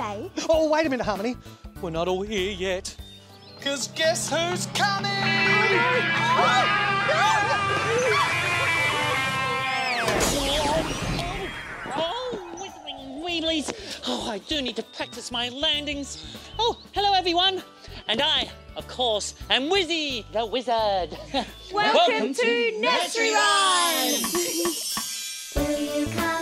today. oh, wait a minute, Harmony. We're not all here yet. Because guess who's coming? Oh, Weeblies. Oh, I do need to practice my landings. Oh, hello, everyone. And I, of course, am Wizzy, the wizard. Welcome, Welcome to, to Nursery Rhymes. Will you come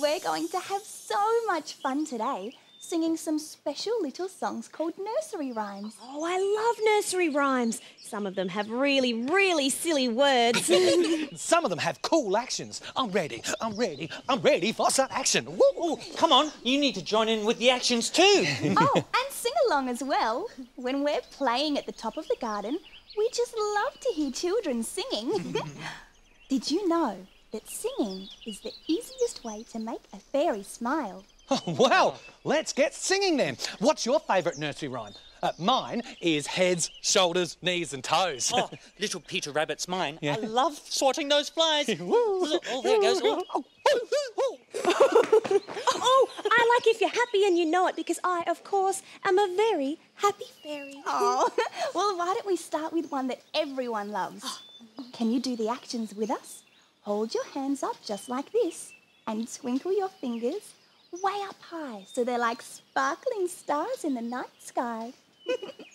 We're going to have so much fun today singing some special little songs called nursery rhymes. Oh, I love nursery rhymes. Some of them have really, really silly words. some of them have cool actions. I'm ready, I'm ready, I'm ready for some action. Woo, woo. Come on, you need to join in with the actions too. oh, and sing along as well. When we're playing at the top of the garden, we just love to hear children singing. Did you know that singing is the easiest way to make a fairy smile? Oh, well, let's get singing then. What's your favourite nursery rhyme? Uh, mine is heads, shoulders, knees and toes. oh, little Peter Rabbit's mine. Yeah. I love sorting those flies. oh, there it goes. Oh. oh, I like if you're happy and you know it because I, of course, am a very happy fairy. Oh, well, why don't we start with one that everyone loves? Can you do the actions with us? Hold your hands up just like this and twinkle your fingers way up high so they're like sparkling stars in the night sky.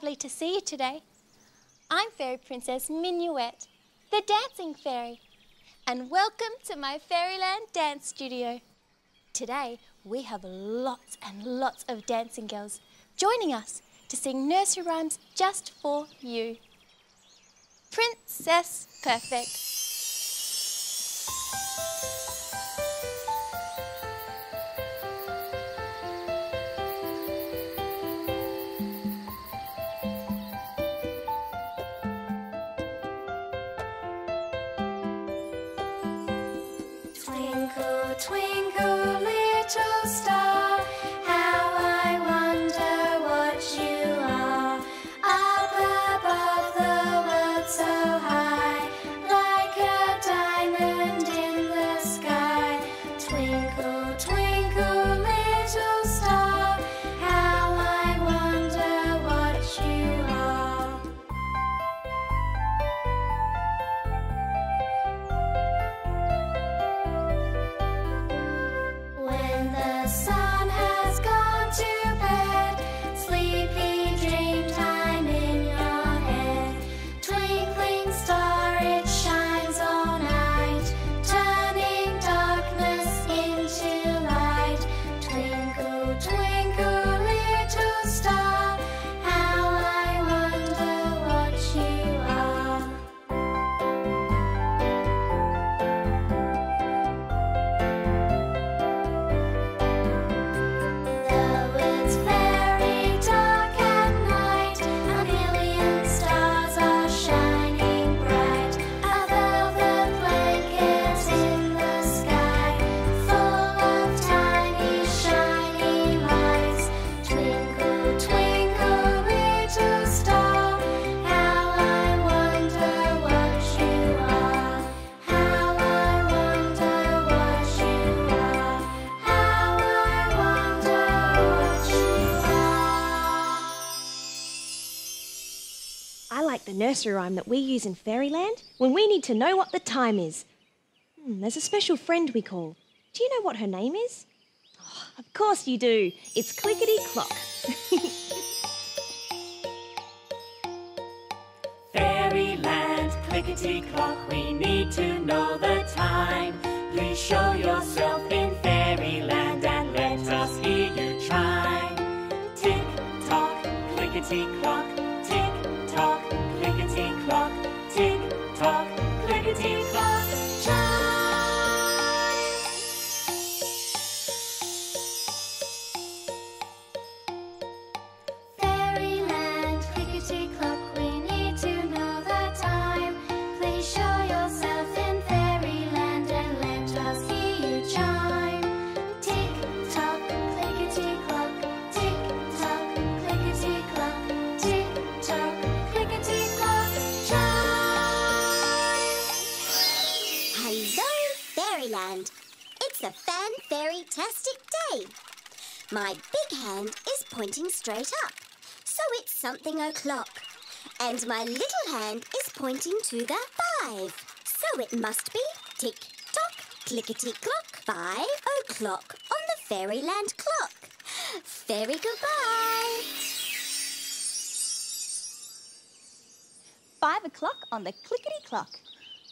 lovely to see you today. I'm Fairy Princess Minuet, the dancing fairy, and welcome to my Fairyland Dance Studio. Today, we have lots and lots of dancing girls joining us to sing nursery rhymes just for you. Princess Perfect. Nursery rhyme that we use in Fairyland when we need to know what the time is. Hmm, there's a special friend we call. Do you know what her name is? Oh, of course you do. It's Clickety Clock. Fairyland, clickety clock, we need to know the time. Please show yourself in Fairyland and let us hear you chime. Tick tock, clickety clock, straight up, so it's something o'clock. And my little hand is pointing to the five, so it must be tick tock, clickety clock, five o'clock on the Fairyland clock. Fairy goodbye. Five o'clock on the clickety clock.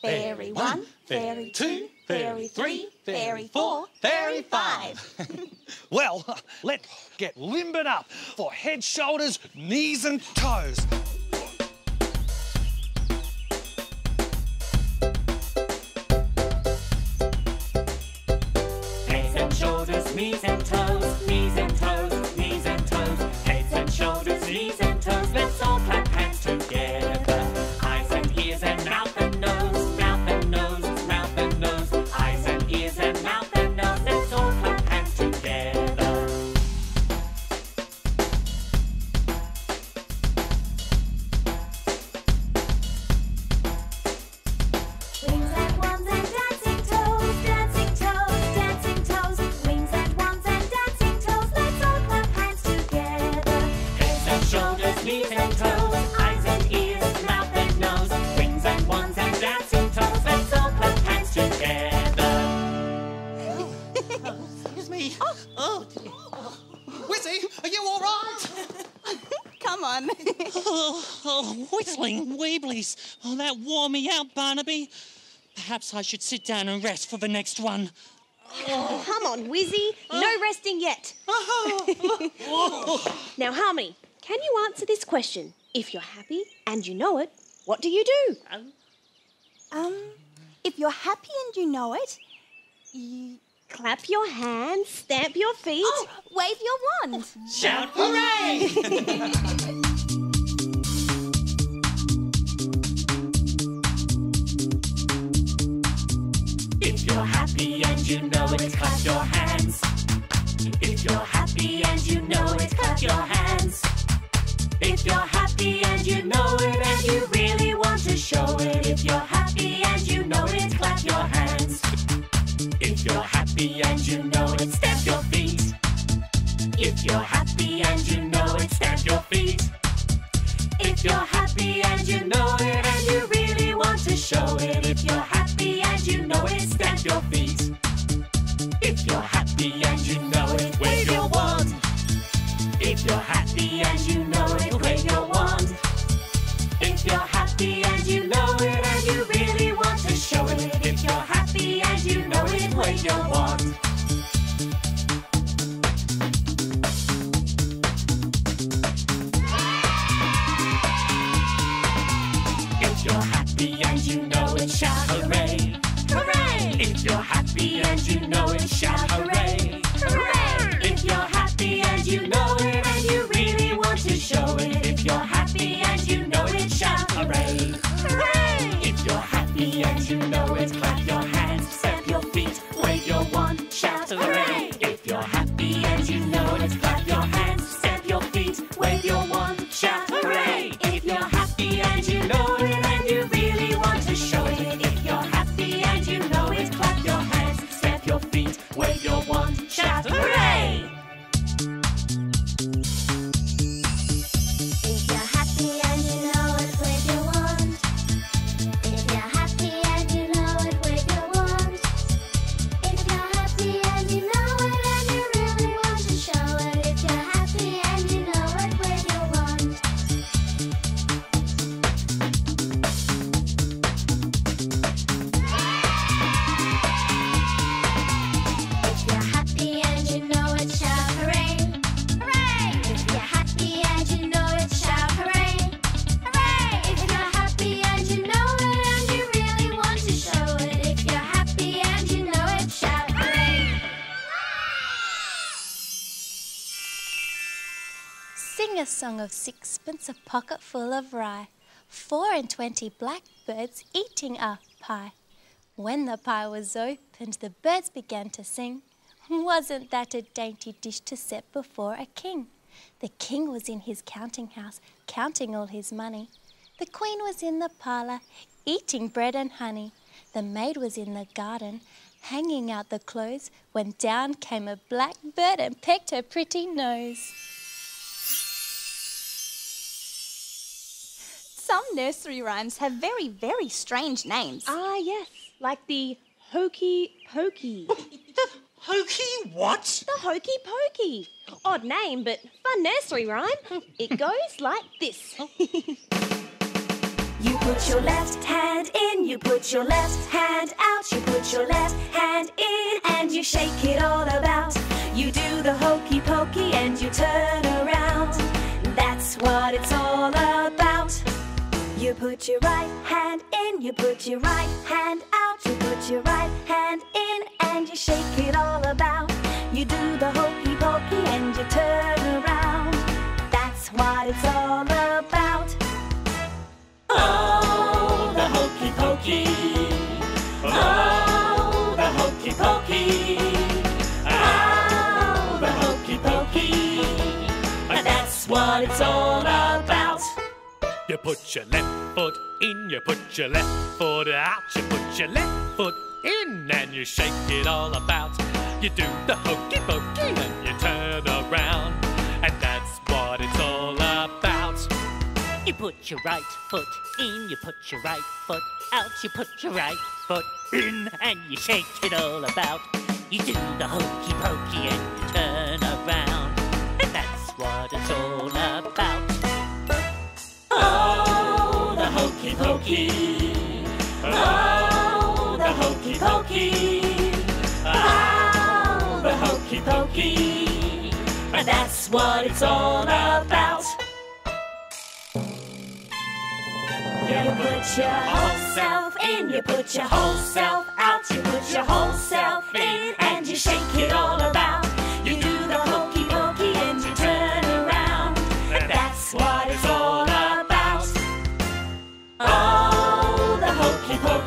Fairy one, fairy two, fairy three, fairy four, fairy five. Well, let's get limbered up for head, shoulders, knees, and toes. Heads and shoulders, knees and toes, knees and toes, knees and toes. Heads and shoulders, knees and toes. Let's all clap me. Oh, dear. Wizzy, are you all right? Come on. Oh, oh, whistling Weeblies. Oh, that wore me out, Barnaby. Perhaps I should sit down and rest for the next one. Come on, Wizzy. No resting yet. now, Harmony, can you answer this question? If you're happy and you know it, what do you do? um, if you're happy and you know it, you Clap your hands, stamp your feet. oh, wave your wand. Shout hooray! If you're happy and you know it, clap your hands. If you're happy and you know it, clap your hands. If you're happy and you know it and you really want to show it. If you're happy and you know it, clap your hands. If you're happy and you know it, stamp your feet. If you're happy and you know it, stamp your feet. If you're happy and you know it and you really want to show it. If you're happy and you know it, stamp your feet. If you're happy and you know it, wave your wand. If you're happy it, wave your. If you're happy and you know it, shout hooray! Hooray! If you're happy and you know it, shout hooray! Hooray! If you're happy and you know it and you really want to show it, if you're happy and you know it, shout hooray! Hooray! If you're happy and you know it, clap wave your wand, shout of sixpence, a pocket full of rye, four and twenty blackbirds eating a pie. When the pie was opened, the birds began to sing. Wasn't that a dainty dish to set before a king? The king was in his counting house, counting all his money. The queen was in the parlour, eating bread and honey. The maid was in the garden, hanging out the clothes, when down came a blackbird and pecked her pretty nose. Some nursery rhymes have very, very strange names. Ah, yes, like the Hokey Pokey. The hokey what? the Hokey Pokey. Odd name, but fun nursery rhyme. It goes like this. You put your left hand in, you put your left hand out, you put your left hand in, and you shake it all about. You do the hokey pokey and you turn around. That's what it's all about. You put your right hand in, you put your right hand out, you put your right hand in, and you shake it all about. You do the hokey pokey and you turn around. That's what it's all about. Oh, the hokey pokey. Oh, the hokey pokey. Oh, the hokey pokey. That's what it's all about. You put your left foot in, you put your left foot out, you put your left foot in, and you shake it all about. You do the hokey pokey and you turn around, and that's what it's all about. You put your right foot in, you put your right foot out, you put your right foot in, and you shake it all about. You do the hokey pokey and you turn around, and that's what it's all about. Hokey pokey. Oh, the hokey pokey. Oh, the hokey pokey. And That's what it's all about. You put your whole self in, you put your whole self out, you put your whole self in, and you shake it all about. You do the hokey pokey and you turn around. That's what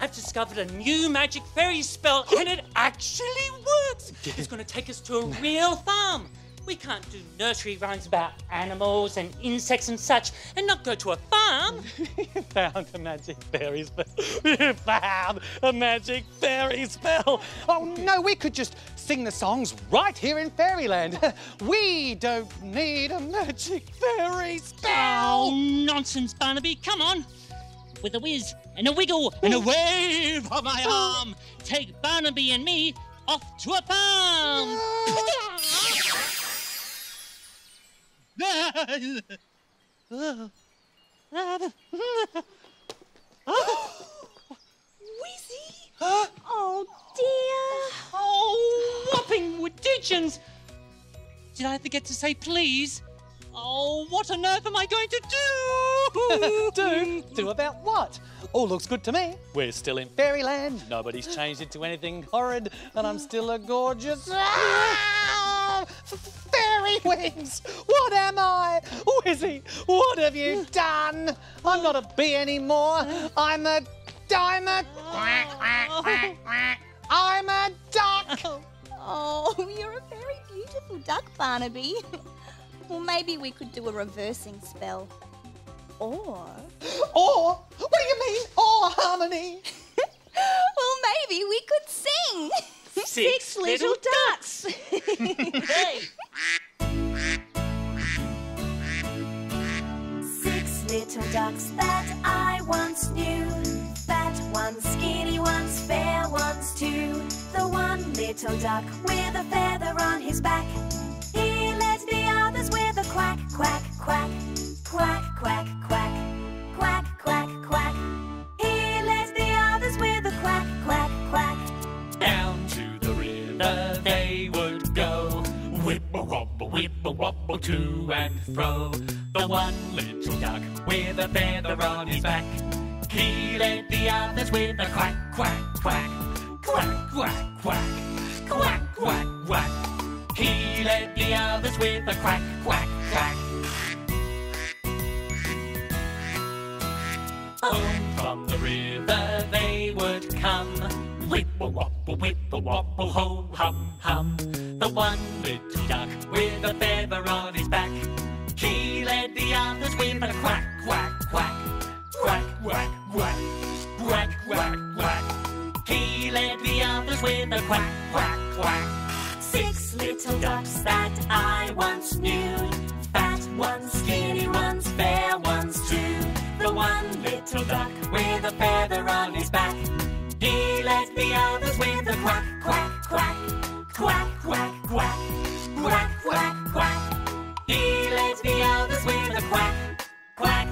I've discovered a new magic fairy spell and it actually works. It's going to take us to a real farm. We can't do nursery rhymes about animals and insects and such and not go to a farm. found a magic fairy spell. You found a magic fairy spell. Oh no, we could just sing the songs right here in Fairyland. We don't need a magic fairy spell. Oh, nonsense, Barnaby. Come on. With a whiz and a wiggle and a wave of my arm, take Barnaby and me off to a farm. Wizzy! oh dear. Oh, whopping Woodigians! Did I forget to say please? Oh, what on earth am I going to do? do? Do about what? All looks good to me. We're still in Fairyland. Nobody's changed into anything horrid, and I'm still a gorgeous. Ah! Fairy wings! What am I? Wizzy, what have you done? I'm not a bee anymore. I'm a. I'm a. I'm a duck! Oh, you're a very beautiful duck, Barnaby. Well, maybe we could do a reversing spell. Or. Or? What do you mean, or, Harmony? well, maybe we could sing. Six little ducks. hey! Six little ducks that I once knew. Fat ones, skinny ones, fair ones too. The one little duck with a feather on his back. Led the others with a quack, quack, quack. Quack, quack, quack. Quack, quack, quack. He led the others with a quack, quack, quack. Down to the river they would go. Whipple wobble, whipple wobble to and fro. The one little duck with a feather on his back. He led the others with a quack, quack, quack. Quack, quack, quack. Quack, quack, quack. He led the others with a quack, quack, quack. Home from the river they would come. Whipple wobble, whipple wobble, ho hum hum. The one little duck with a feather on his back. He led the others with a quack, quack, quack. Quack, quack, quack. Quack, quack, quack. He led the others with a quack, quack, quack. Little ducks that I once knew. Fat ones, skinny ones, fair ones too. The one little duck with a feather on his back. He led the others with a quack, quack, quack. Quack, quack, quack. Quack, quack, quack. He led the others with a quack, quack,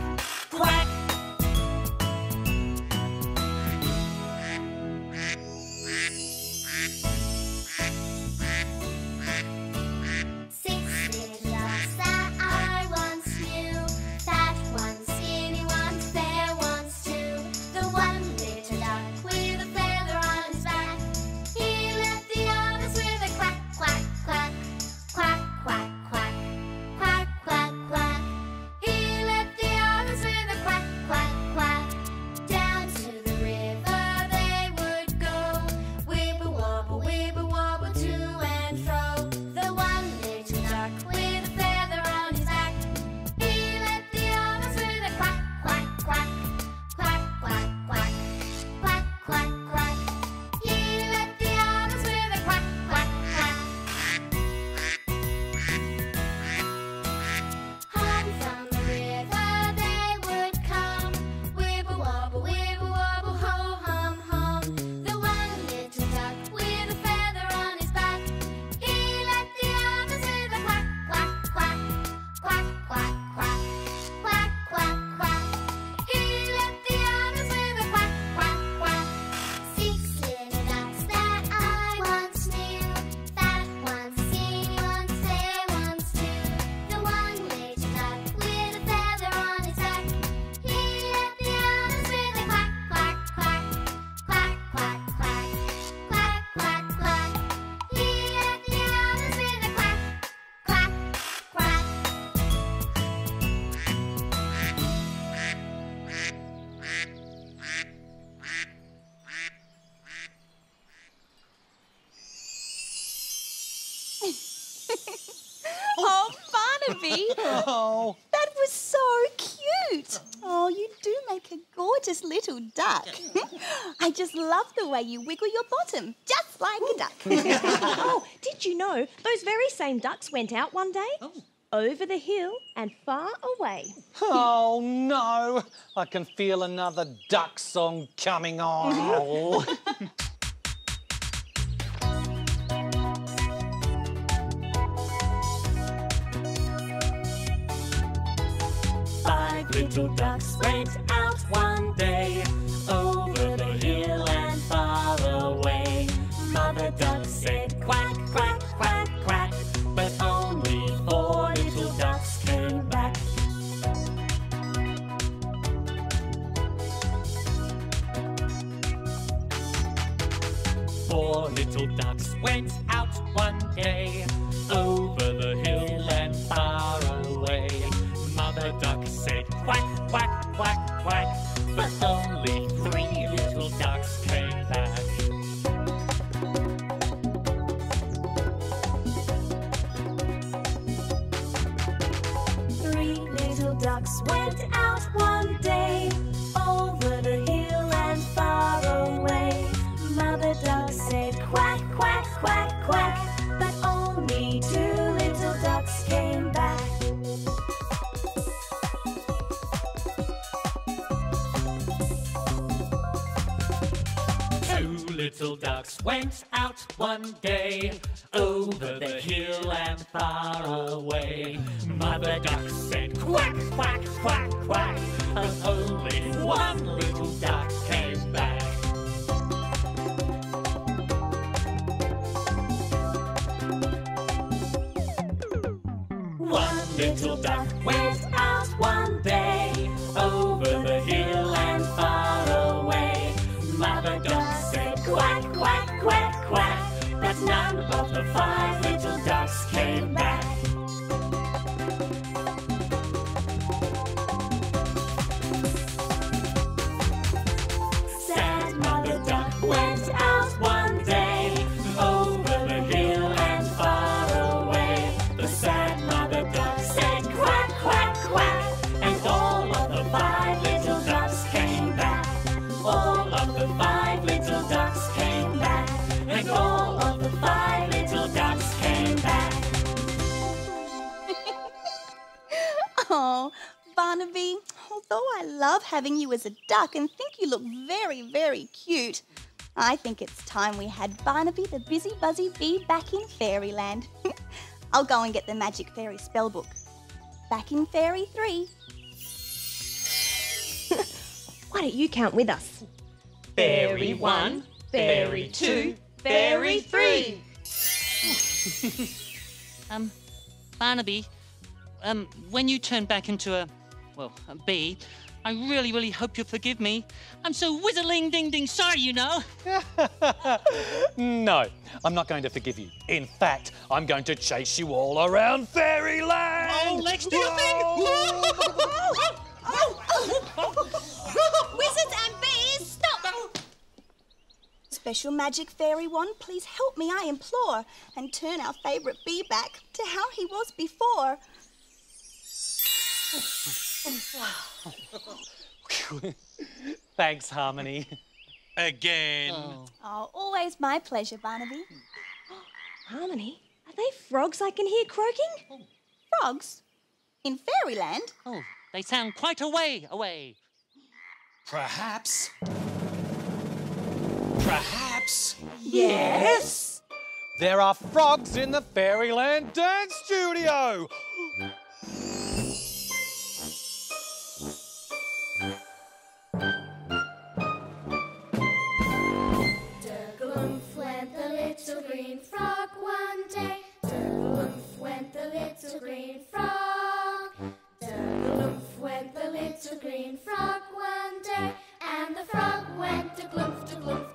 love the way you wiggle your bottom, just like a duck. oh, did you know those very same ducks went out one day? Oh. Over the hill and far away. Oh no! I can feel another duck song coming on. Oh. Five little ducks went out one day Four little ducks went out one day over the hill and far away. Mother duck said quack, quack, quack, quack, but only three little ducks came back. Three little ducks went out went out one day over the hill and far away. Mother duck said quack, quack, quack, quack, but only one little duck came back. One little duck went out one day of the five little ducks came although I love having you as a duck and think you look very, very cute, I think it's time we had Barnaby the Busy Buzzy Bee back in Fairyland. I'll go and get the Magic Fairy spellbook. Back in Fairy 3. Why don't you count with us? Fairy one, fairy two, fairy three. Um, Barnaby, um, when you turn back into a, well, a bee, I really, really hope you'll forgive me. I'm so whizzling ding ding sorry, you know. no, I'm not going to forgive you. In fact, I'm going to chase you all around Fairyland. Oh, Lex, do your thing. Oh, oh. Wizards and bees, stop! Special Magic Fairy Wand, please help me, I implore, and turn our favourite bee back to how he was before. Thanks, Harmony. Again. Oh. oh, always my pleasure, Barnaby. Harmony, are they frogs I can hear croaking? Frogs? In Fairyland? Oh, they sound quite a way away. Perhaps. Perhaps. Yes. There are frogs in the Fairyland Dance Studio. Green frog one day. Durgalumph went the little green frog. Durgalumph went the little green frog one day. And the frog went to gloomph, to gloomph,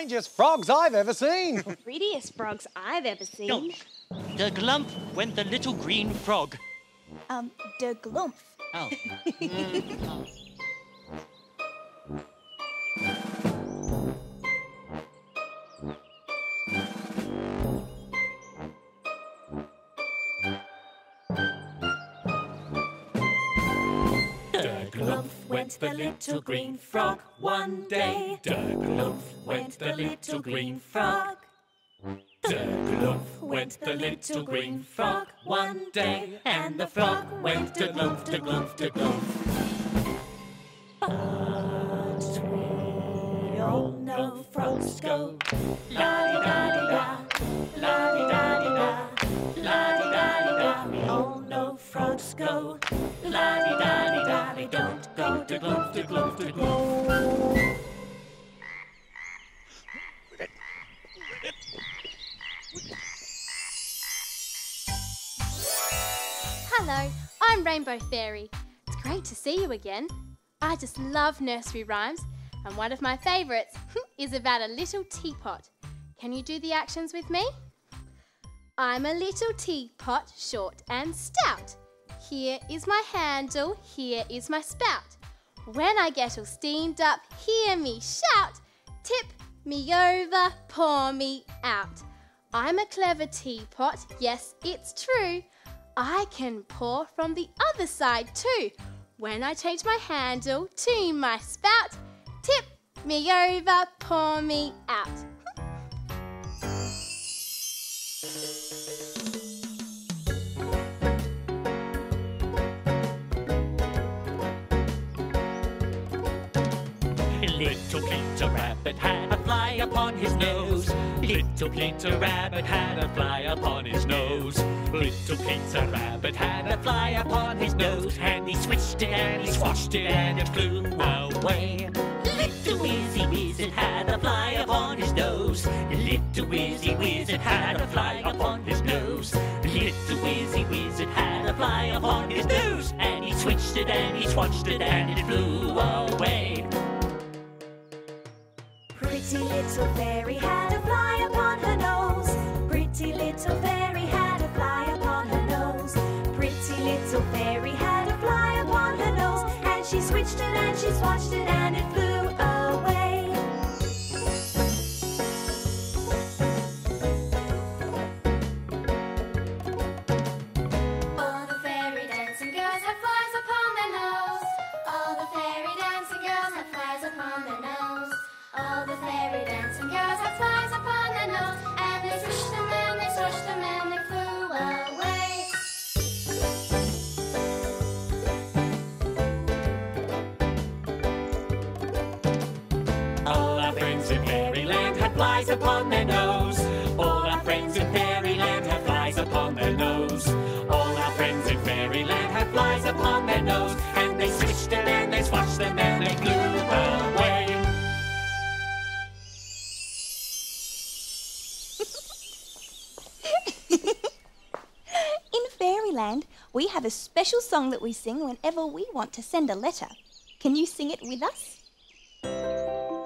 strangest frogs I've ever seen. Prettiest frogs I've ever seen. Oh, the glump went the little green frog. Um, the glump. Oh. Der went the little green frog one day. Der Glumph went the little green frog. Der Glumph went the little green frog one day, and the frog went to Glumph, to Glumph, to Glumph. But we all know frogs go la-di-da-di-da, la-di-da-di-da, la-di-da-di-da. We all know frogs go la-di-da-di-da. Hello, I'm Rainbow Fairy. It's great to see you again. I just love nursery rhymes, and one of my favourites is about a little teapot. Can you do the actions with me? I'm a little teapot, short and stout. Here is my handle, here is my spout. When I get all steamed up, hear me shout. Tip me over, pour me out. I'm a clever teapot, yes, it's true. I can pour from the other side too. When I change my handle to my spout, tip me over, pour me out. Peter Rabbit had a fly upon his nose. Little Peter Rabbit had a fly upon his nose. Little Peter Rabbit had a fly upon his nose, and he switched it and he swashed it and it flew away. Little Wizzy Wizard had a fly upon his nose. Little Wizzy Wizard had a fly upon his nose. Little Wizzy Wizard had a fly upon his nose, and he switched it and he swatched it and it flew away. Pretty little fairy had a fly upon her nose. Pretty little fairy had a fly upon her nose. Pretty little fairy had a fly upon her nose. And she switched it and she swatched it and it flew upon their nose. All our friends in fairyland have flies upon their nose. All our friends in fairyland have flies upon their nose. And they switched them and they swashed them and they flew away. In Fairyland, we have a special song that we sing whenever we want to send a letter. Can you sing it with us?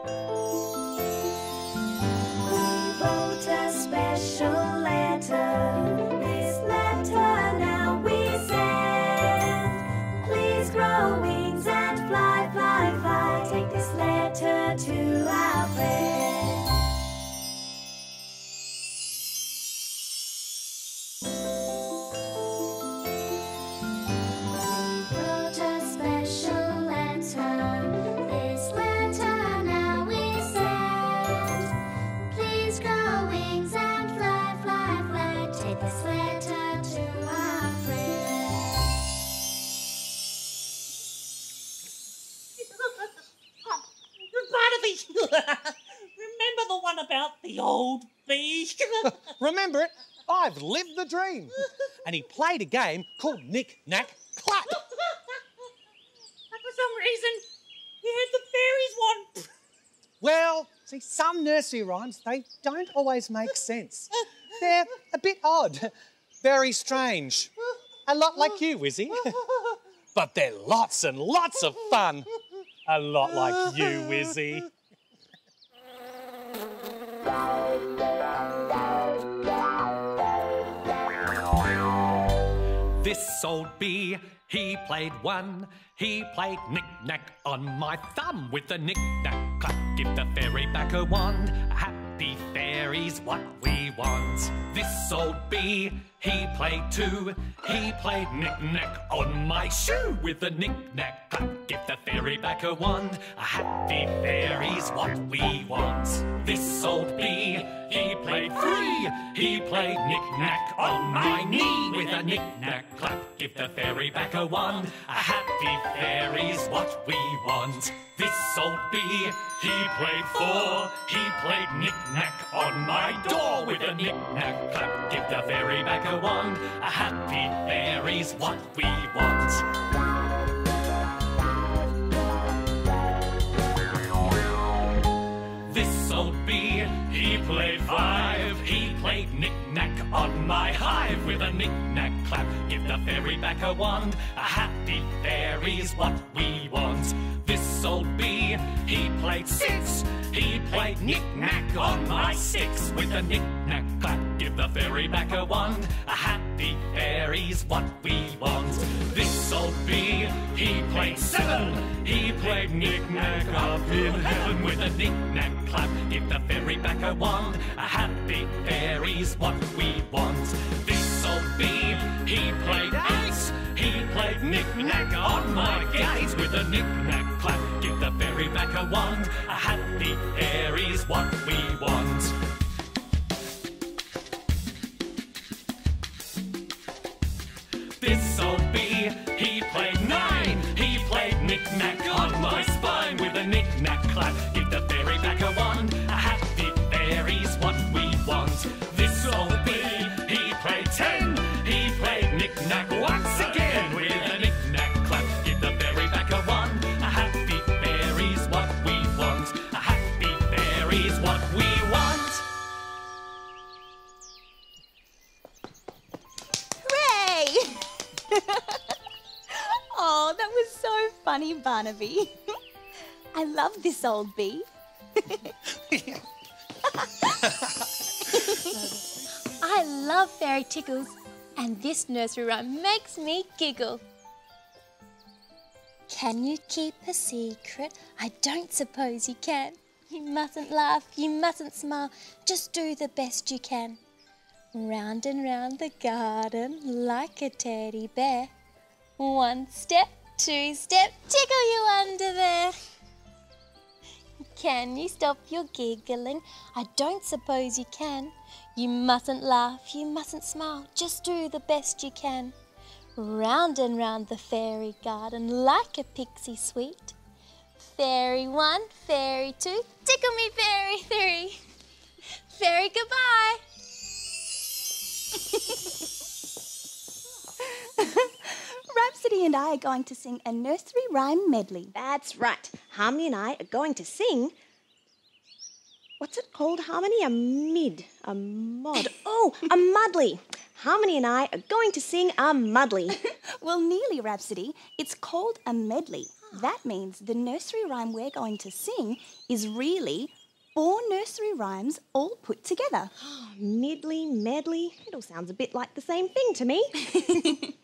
I've lived the dream. And he played a game called Knick Knack Clap. And for some reason, he had the fairies one. Well, see, some nursery rhymes, they don't always make sense. They're a bit odd, very strange. A lot like you, Wizzy. But they're lots and lots of fun. A lot like you, Wizzy. Old bee, he played one. He played knick-knack on my thumb with a knick-knack clap. Give the fairy back her wand. Happy fairies, what we want. This old bee, he played two. He played knick-knack on my shoe with a knick-knack. Give the fairy back a wand. A happy fairies, what we want. This old bee, he played three. He played knick-knack on my knee with a knick-knack clap. Give the fairy back a wand. A happy fairies, what we want. This old bee, he played four. He played knick-knack on my door with a knick-knack clap. Give the fairy back a happy fairies, what we want. This old bee, he played five. He played knick-knack on my hive with a knick-knack clap. Give the fairy back a wand. A happy fairies, what we want. This old bee, he played six. He played knick-knack on my six with a knick-knack clap. Give the fairy back a wand. A happy fairies, what we want. This old bee, he played seven. He played knick-knack up in heaven with a knick-knack clap. Give the fairy back a wand. A happy fairies, what we want. This old bee, he played eight. He played knick-knack on my gate with a knick-knack clap. Give the fairy back a wand. A happy fairies, what we want. This so bee, funny, Barnaby. I love this old bee. I love fairy tickles, and this nursery rhyme makes me giggle. Can you keep a secret? I don't suppose you can. You mustn't laugh, you mustn't smile, just do the best you can. Round and round the garden like a teddy bear. One step, two step, tickle you under there. Can you stop your giggling? I don't suppose you can. You mustn't laugh, you mustn't smile, just do the best you can. Round and round the fairy garden like a pixie sweet. Fairy one, fairy two, tickle me fairy three. Fairy goodbye. Rhapsody and I are going to sing a nursery rhyme medley. That's right. Harmony and I are going to sing. What's it called, Harmony? A mid, a mod. Oh, a muddly. Harmony and I are going to sing a muddly. Well, nearly, Rhapsody. It's called a medley. Ah. That means the nursery rhyme we're going to sing is really four nursery rhymes all put together. Midly, medley. It all sounds a bit like the same thing to me.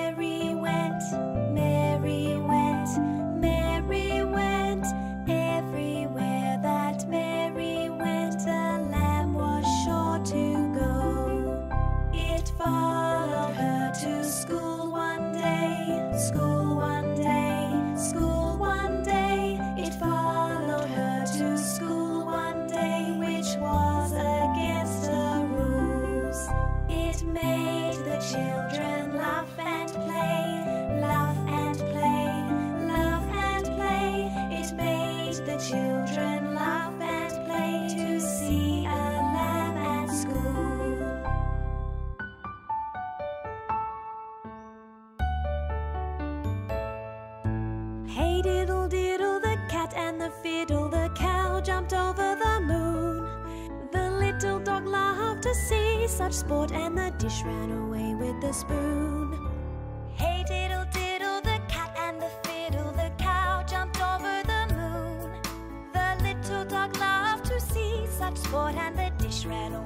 to see such sport, and the dish ran away with the spoon. Hey diddle diddle, the cat and the fiddle, the cow jumped over the moon. The little dog loved to see such sport, and the dish ran away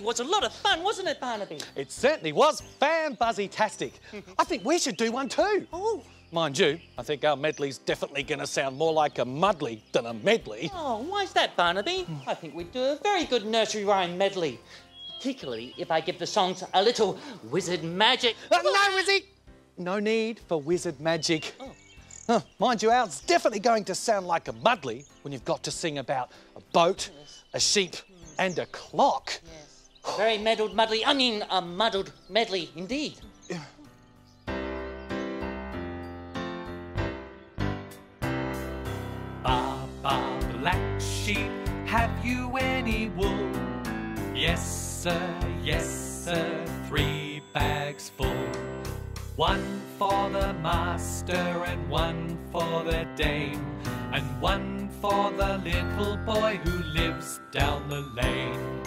was a lot of fun, wasn't it, Barnaby? It certainly was fan buzzy-tastic. I think we should do one too. Oh. Mind you, I think our medley's definitely going to sound more like a mudley than a medley. Oh, why's that, Barnaby? I think we'd do a very good nursery rhyme medley. Particularly if I give the songs a little wizard magic. Uh, no, Wizzy! No need for wizard magic. Huh, mind you, ours definitely going to sound like a mudley when you've got to sing about a boat, a sheep, and a clock. A very muddled muddly, I mean a muddled medley indeed. Baba Black Sheep, have you any wool? Yes, sir, yes, sir, three bags full. One for the master and one for the dame, and one for the little boy who lives down the lane.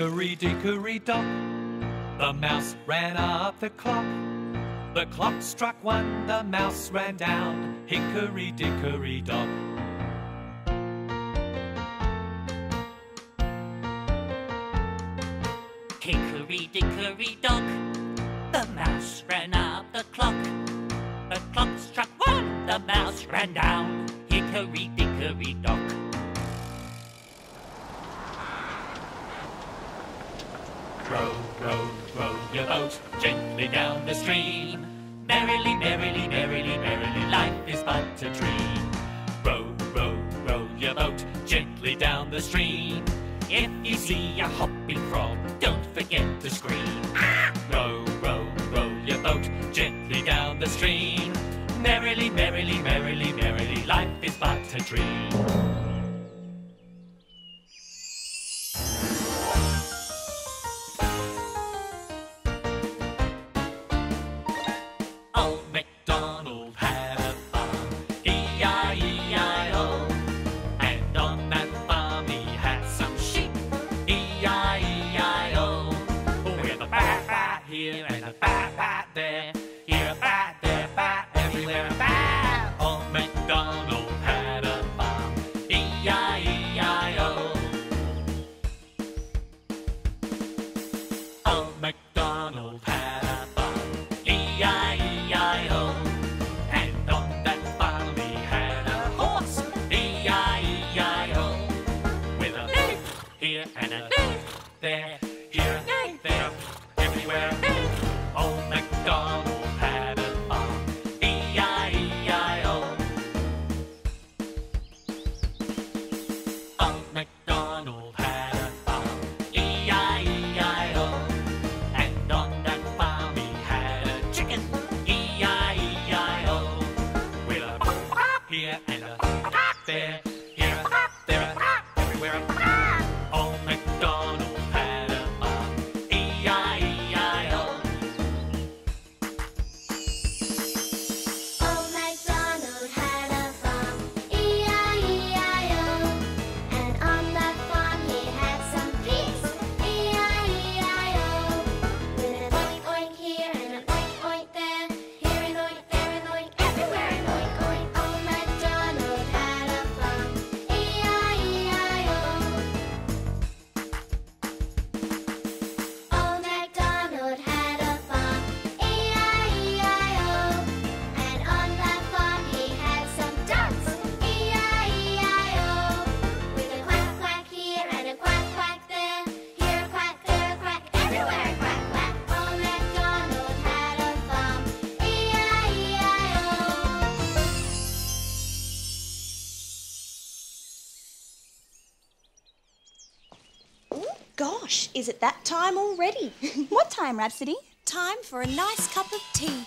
Hickory dickory dock, the mouse ran up the clock. The clock struck one, the mouse ran down. Hickory dickory dock. it that time already? what time, Rhapsody? Time for a nice cup of tea.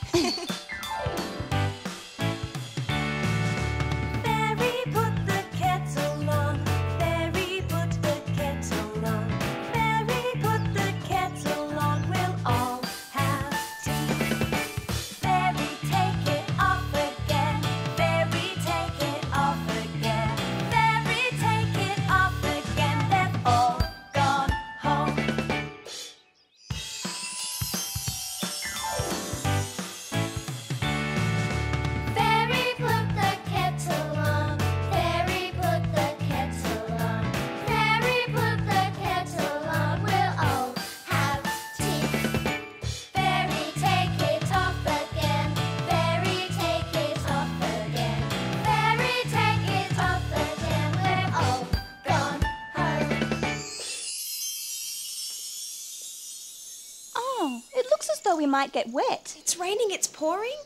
might get wet. It's raining, it's pouring.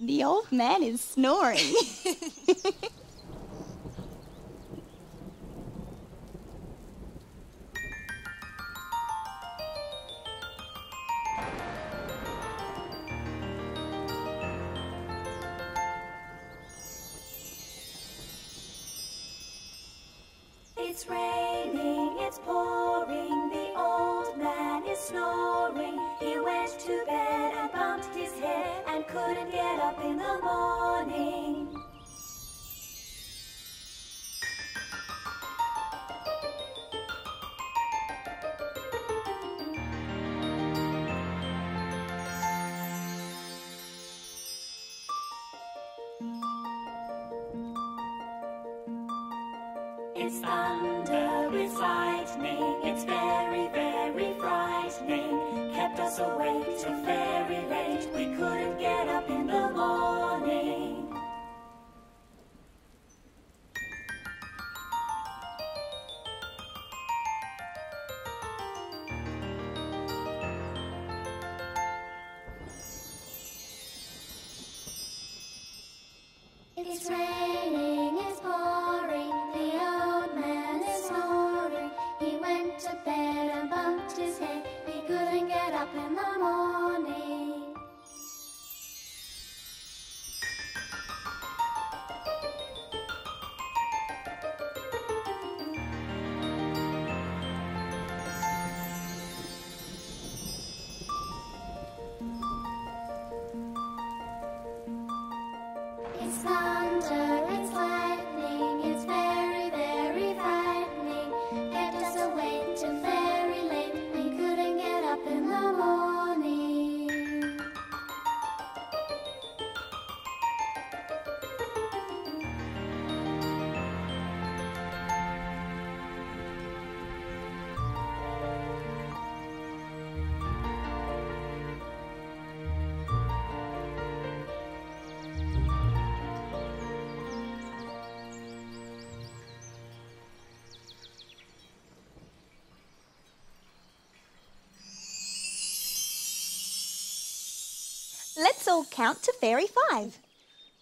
The old man is snoring. さい Let's all count to fairy five.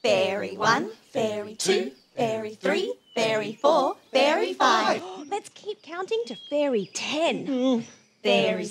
Fairy one, fairy two, fairy three, fairy four, fairy five. Let's keep counting to fairy 10. Mm. Fairy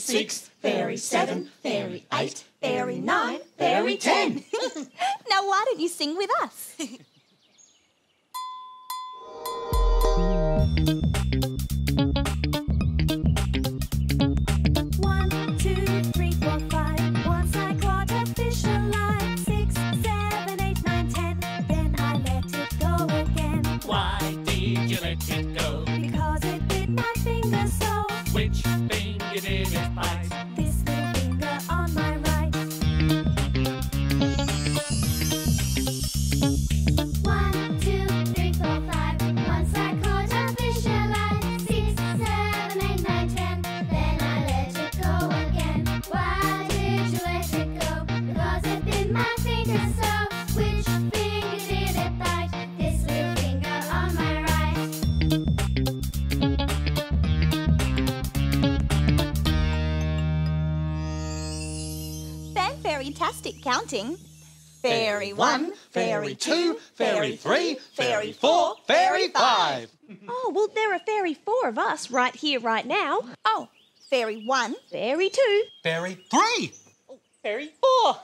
four, fairy five. Oh, well, there are fairy four of us right here, right now. Oh, fairy one, Fairy two. Fairy three. Oh, fairy four.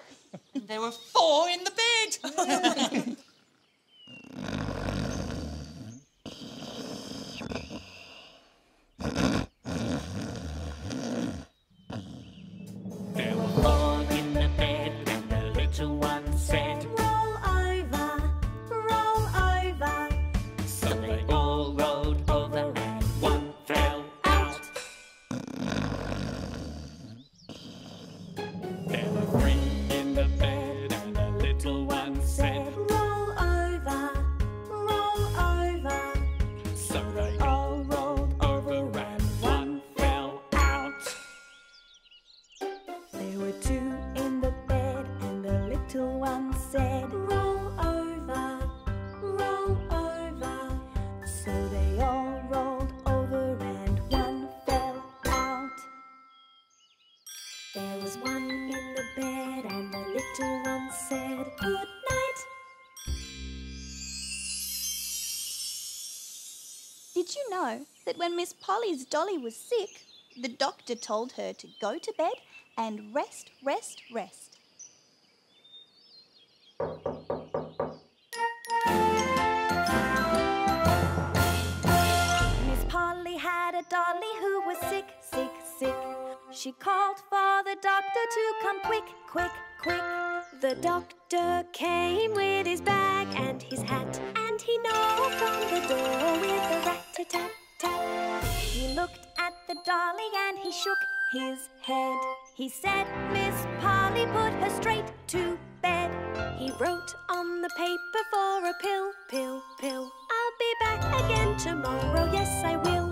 There were four in the bed. know that when Miss Polly's dolly was sick, the doctor told her to go to bed and rest, rest, rest? Miss Polly had a dolly who was sick, sick, sick. She called for the doctor to come quick, quick, quick. The doctor came with his bag and his hat, and he knocked on the door with a rat-a-tat-tat. He looked at the dolly and he shook his head. He said, Miss Polly, put her straight to bed. He wrote on the paper for a pill, pill, pill. I'll be back again tomorrow. Yes, I will,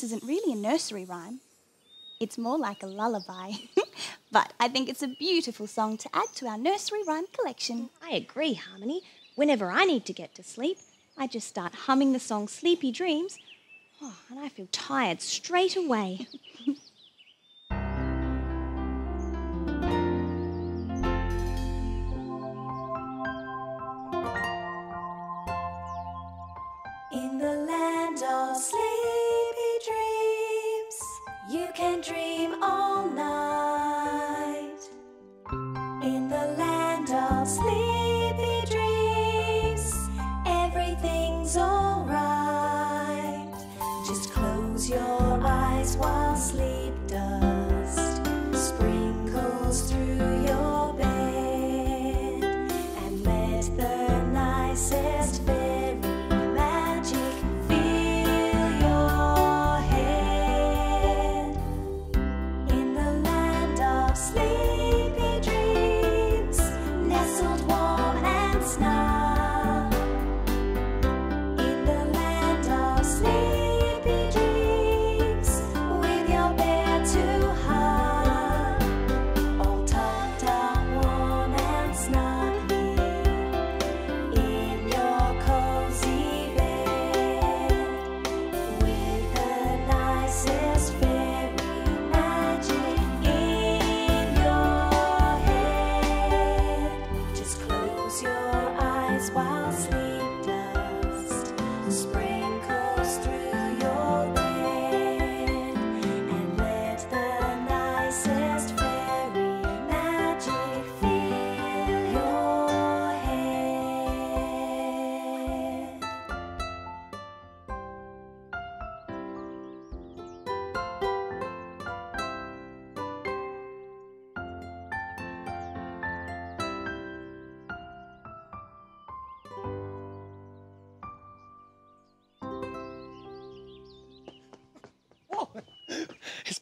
Sleepy isn't really a nursery rhyme. It's more like a lullaby. but I think it's a beautiful song to add to our nursery rhyme collection. I agree, Harmony. Whenever I need to get to sleep, I just start humming the song Sleepy Dreams, oh, and I feel tired straight away.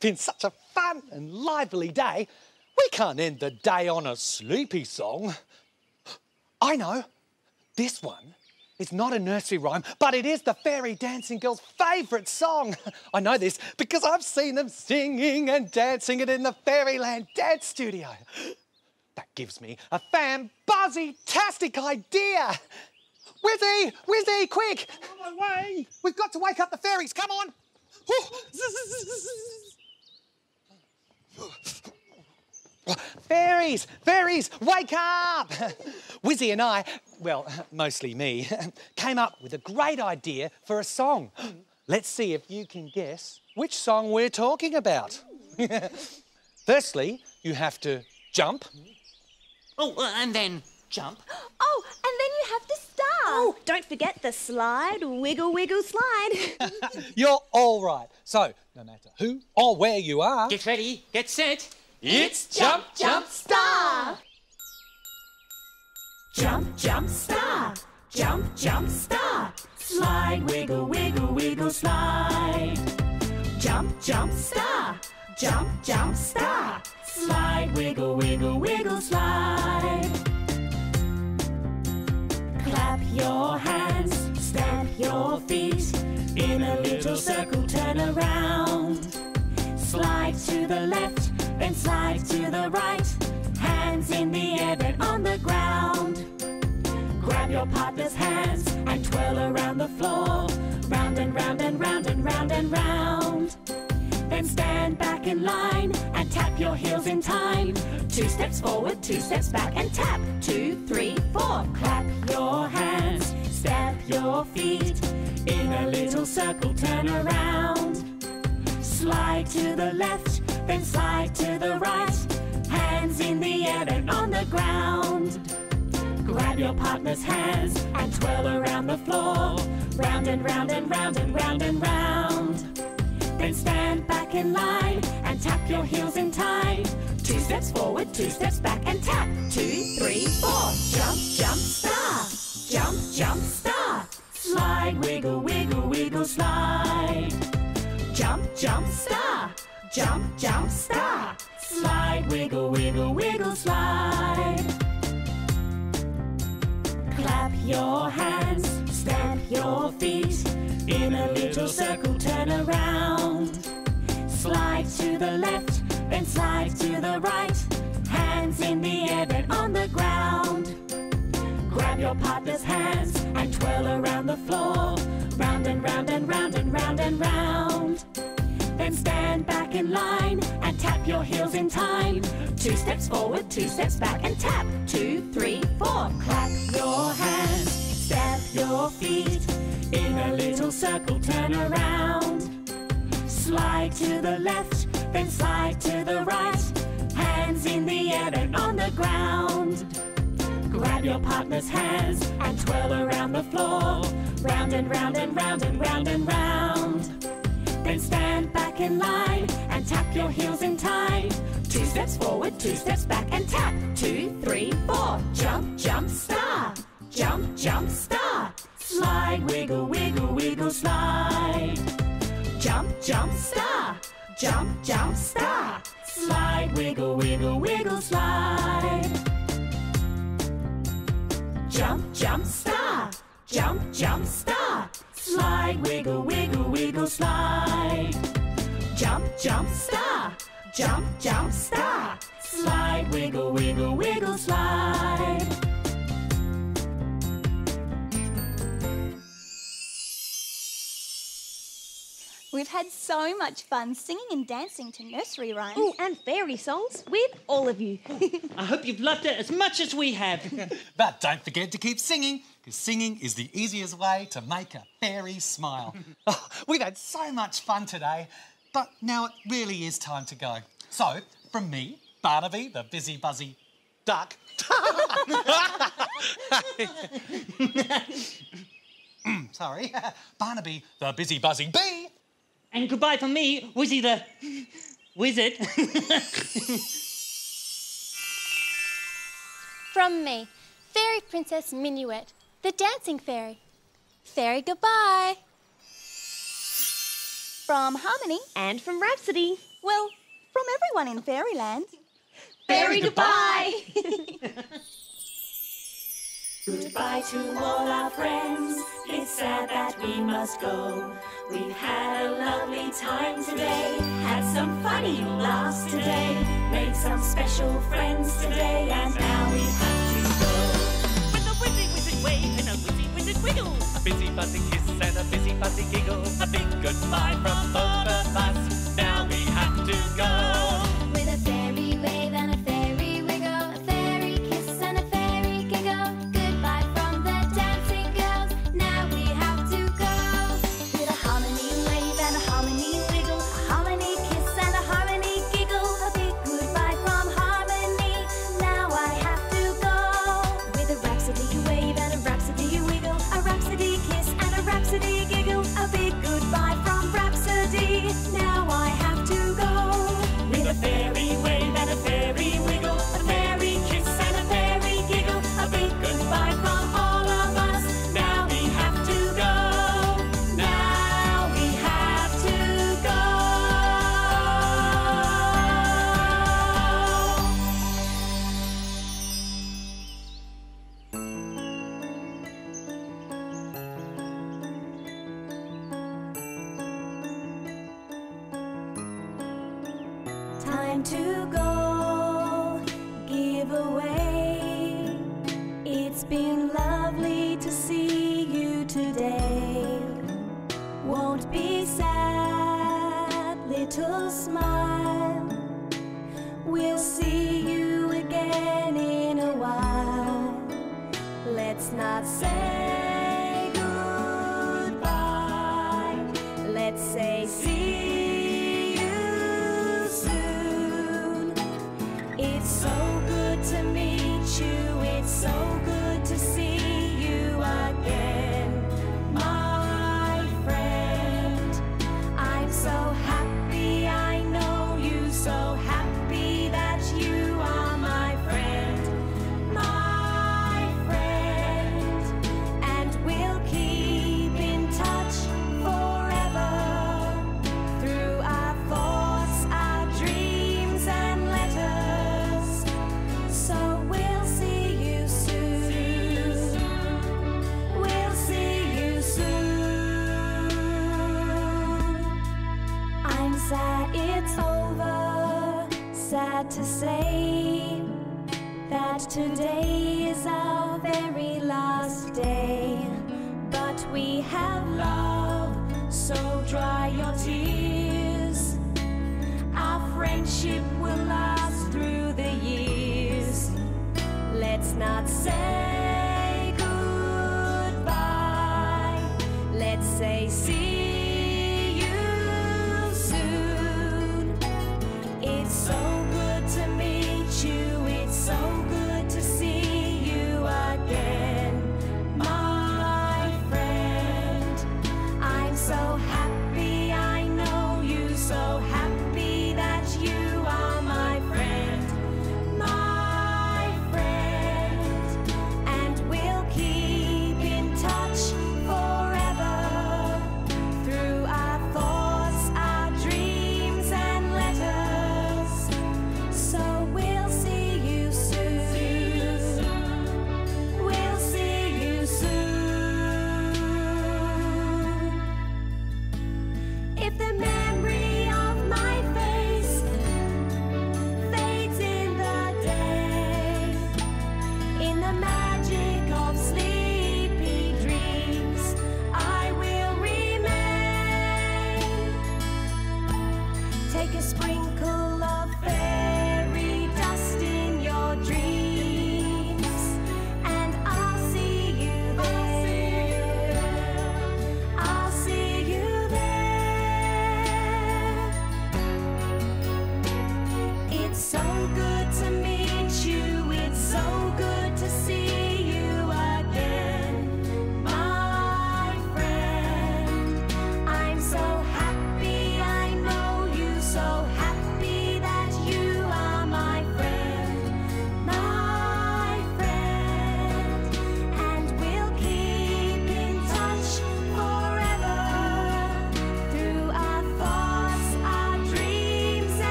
been such a fun and lively day. We can't end the day on a sleepy song. I know. This one is not a nursery rhyme, but it is the Fairy Dancing Girls' favourite song. I know this because I've seen them singing and dancing it in the Fairyland Dance Studio. That gives me a fan buzzy tastic idea. Wizzy, Wizzy, quick! On my way! We've got to wake up the fairies, come on! Fairies, fairies, wake up! Wizzy and I, well, mostly me, came up with a great idea for a song. Let's see if you can guess which song we're talking about. Firstly, you have to jump. Oh, uh, and then jump. Oh, and then you have to start. Oh, don't forget the slide, wiggle, wiggle, slide. You're all right. So, no matter who or where you are, Get ready, get set. it's jump, jump, star. Jump, jump, star. Jump, jump, star. Slide, wiggle, wiggle, wiggle, slide. Jump, jump, star. Jump, jump, star. Slide, wiggle, wiggle, wiggle, slide. Your hands, stamp your feet. In a little circle, turn around. Slide to the left, then slide to the right. Hands in the air, then on the ground. Grab your partner's hands and twirl around the floor. Round and round and round and round and round. Then stand back in line and tap your heels in time. Two steps forward, two steps back and tap. Two, three, four. Clap your hands, step your feet. In a little circle, turn around. Slide to the left, then slide to the right. Hands in the air, then on the ground. Grab your partner's hands and twirl around the floor. Round and round and round and round and round. Then stand back in line and tap your heels in time. Two steps forward, two steps back and tap. Two, three, four. Jump, jump, star. Jump, jump, star. Slide, wiggle, wiggle, wiggle, slide. Jump, jump, star. Jump, jump, star. Slide, wiggle, wiggle, wiggle, slide. Clap your hands, stamp your feet. In a little circle, turn around. Slide to the left, and slide to the right. Hands in the air, then on the ground. Grab your partner's hands and twirl around the floor. Round and round and round and round and round. Then stand back in line and tap your heels in time. Two steps forward, two steps back and tap. Two, three, four. Clap your hands, stamp your feet. In a little circle, turn around. Slide to the left, then slide to the right. Hands in the air, then on the ground. Grab your partner's hands and twirl around the floor. Round and round and round and round and round. Then stand back in line and tap your heels in time. Two steps forward, two steps back and tap. Two, three, four. Jump, jump, star. Jump, jump, star. Slide, wiggle, wiggle, wiggle, slide. Jump, jump, star. Jump, jump, star. Slide, wiggle, wiggle, wiggle, slide. Jump, jump, star. Jump, jump, star. Slide, wiggle, wiggle, wiggle, slide. Jump, jump, star. Jump, jump, star. Slide, wiggle, wiggle, wiggle, slide. We've had so much fun singing and dancing to nursery rhymes. Oh, and fairy songs with all of you. I hope you've loved it as much as we have. But don't forget to keep singing, because singing is the easiest way to make a fairy smile. Oh, we've had so much fun today, but now it really is time to go. So, from me, Barnaby, the busy buzzy duck. Mm, sorry, Barnaby, the busy buzzy bee. And goodbye for me Wizzy the wizard. From me, Fairy Princess Minuet, the dancing fairy. Fairy goodbye. From Harmony. And from Rhapsody. Well, from everyone in Fairyland. Fairy, goodbye. Goodbye to all our friends. It's sad that we must go. We've had a lovely time today. Had some funny laughs today. Made some special friends today. And now we have to go. With a wizzy wizzy wave and a wizzy wizzy wiggle. A busy buzzy kiss and a busy buzzy giggle. A big goodbye from both of us. Now we have to go.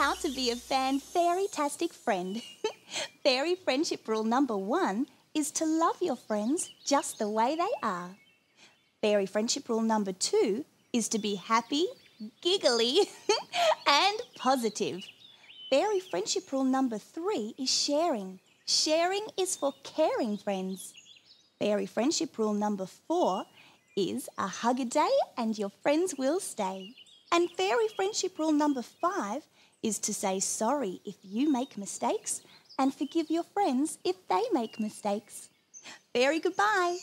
How to be a fan fairy-tastic friend. Fairy friendship rule number one is to love your friends just the way they are. Fairy friendship rule number two is to be happy, giggly, and positive. Fairy friendship rule number three is sharing. Sharing is for caring friends. Fairy friendship rule number four is a hug a day and your friends will stay. And fairy friendship rule number five is to say sorry if you make mistakes and forgive your friends if they make mistakes. Fairy goodbye.